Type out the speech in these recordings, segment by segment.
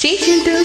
Stay tuned to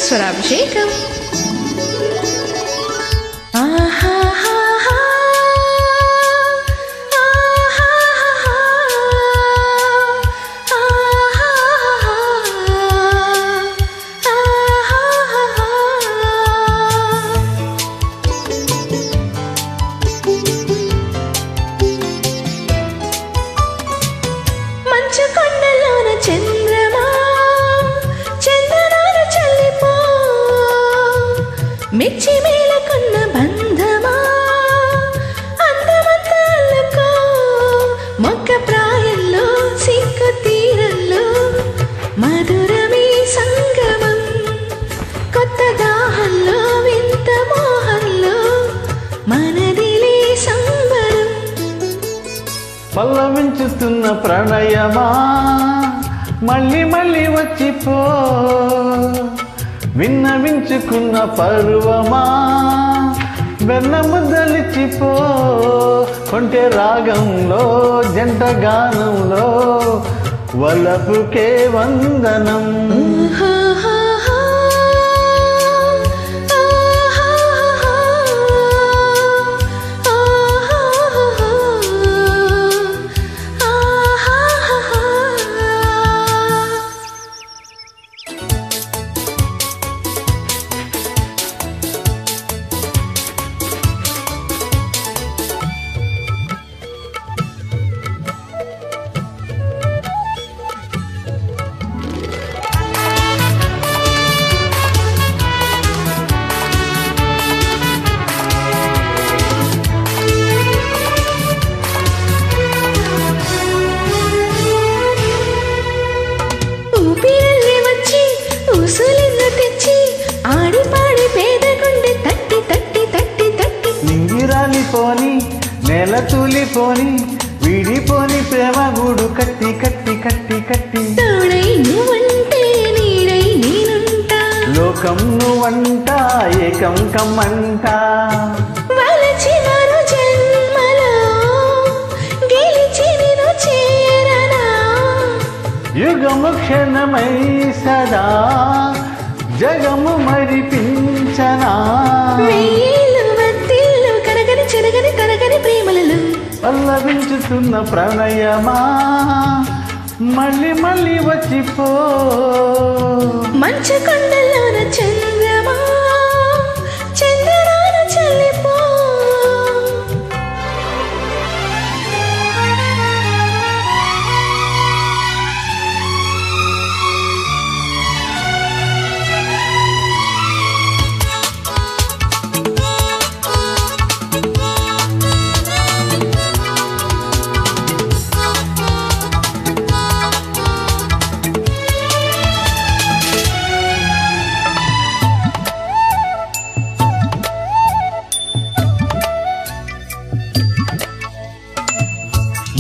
పల్లవించుతున్న ప్రణయమా? మళ్ళీ మళ్ళీ వచ్చిపో. విన్నవించుకున్న పరువమా? వెన్న ముద్దలిచ్చిపో. కొంటే రాగంలో జంట గానంలో వలపుకే వందనం. తట్టి నింగిరాలిపోని నేల తూలిపోని వీడిపోని ప్రేమ గూడు కట్టి కట్టి కట్టి కట్టి. లోకం నువ్వంట ఏకం కమ్మంట. యుగము క్షణమై సదా జగము మరిపించనా. పల్లవించుతున్న ప్రణయమా? మళ్ళీ మళ్ళీ వచ్చిపో. మంచు కొండలోన చంద్రమా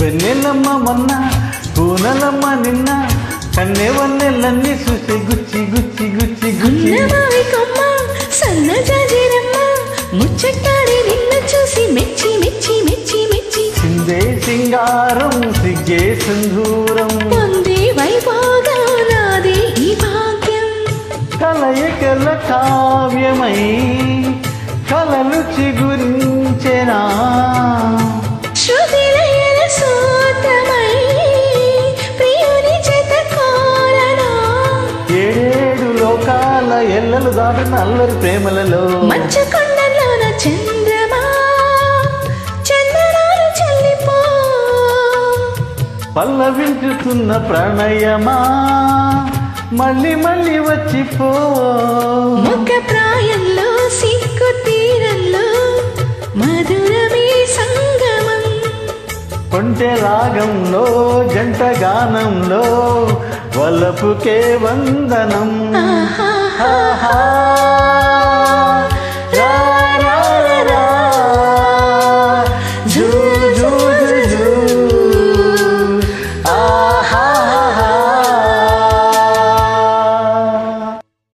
వెన్నెలమ్మ మొన్న పూనలమ్మ నిన్న కన్నె వన్నెలన్నీ చూసి గుచ్చి గుచ్చి గుచ్చి గుచ్చి. ముచ్చటాడి నిన్ను చూసి మెచ్చి మెచ్చి మెచ్చి మెచ్చి. సిందే సింగారం సిగ్గే సింధూరం. పొందే వైభోగా నాదే ఈ భాగ్యం. కలయికల కావ్యమై కలలు చిగురించెనా? దాటిన అల్లరి ప్రేమలలో. మంచు కొండలోన చంద్రమా? చందనాలు చల్లిపో. పల్లవించుతున్న ప్రణయమా? మళ్ళీ మళ్ళీ వచ్చిపో. ముఖ ప్రాయంలో సిక్కు తీరంలో మధురమే సంగమం. కొంటె రాగంలో జంట గానంలో వలపుకే వందనం. ఆహా ఆహా